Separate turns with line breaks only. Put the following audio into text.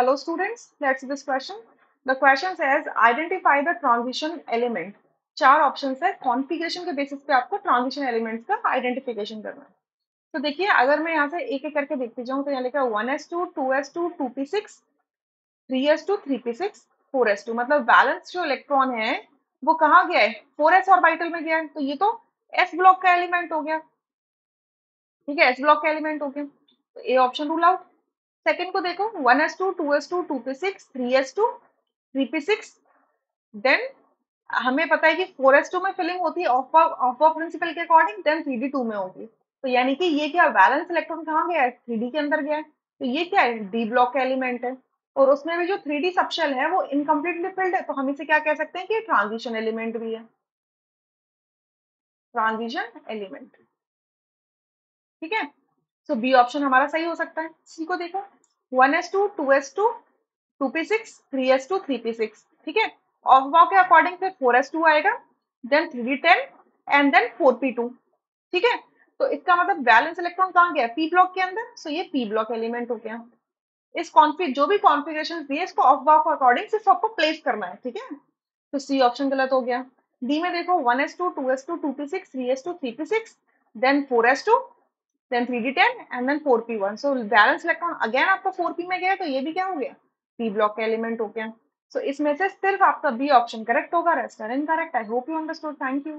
Hello students, let's this question. The question says identify the transition element. चार option है. Configuration के basis पे आपको ट्रांजिशन एलिमेंट्स का आइडेंटिफिकेशन करना है। तो देखिए अगर मैं यहाँ से एक एक करके देखती जाऊँ तो यहाँ लिखा one S two two S two two P six three S two three P six four S two मतलब बैलेंस जो इलेक्ट्रॉन है वो कहाँ गया है? फोर एस ऑर्बिटल में गया है। तो ये तो एस ब्लॉक का एलिमेंट हो गया। ठीक है एस ब्लॉक का एलिमेंट हो गया। तो A option rule out second को देखो one S two two S two two P six three S two three P six then हमें पता है कि फोर एस टू में फिलिंग होती है ऑफ़ ऑफ़ प्रिंसिपल के according then three D two में होगी। तो यानी कि ये क्या बैलेंस इलेक्ट्रॉन कहाँ गया है? थ्री डी के अंदर गया है। तो ये क्या है? डी ब्लॉक का एलिमेंट है। और उसमें भी जो थ्री डी सबशेल है, वो इनकम्प्लीटली फिल्ड है। तो हम इसे क्या कह सकते हैं कि ट्रांजिशन एलिमेंट भी है। ट्रांजिशन एलिमेंट ठीक है? सो बी ऑप्शन हमारा सही हो सकता है। सी को देखो। One S two two S two two P six three S two three P six ठीक है? ऑफ़ वाव के अकॉर्डिंग फिर फोर एस टू आएगा then three D ten and then four P two ठीक है? तो इसका मतलब बैलेंस इलेक्ट्रॉन कहाँ गया? पी ब्लॉक के अंदर। सो ये पी ब्लॉक एलिमेंट हो गया। इस कॉन्फिग जो भी कॉन्फिग्रेशन दिए, इसको ऑफ़ वाव के अकॉर्डिंग सिर्फ़ आपको प्लेस करना है, ठीक है? तो सी ऑप्शन गलत हो गया। डी में देखो one S two two S two two P six three S two three P six then four S two then 3d10 and then 4p1 so balance electron again आपका 4p में गया तो ये भी क्या हो गया? P ब्लॉक का एलिमेंट हो गया। सो so, इसमें से सिर्फ़ आपका बी ऑप्शन करेक्ट होगा rest incorrect I hope you understood thank you